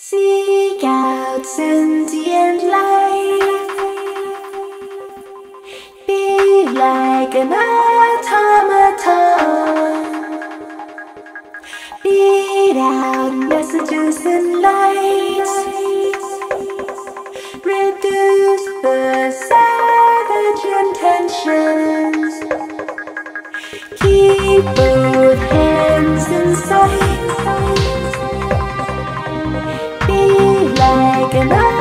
Seek out sentient life. Be like an automaton. Beat out messages and lights. Reduce the savage intentions. Keep both hands in broken up.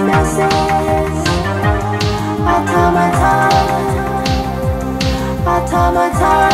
Automaton Automaton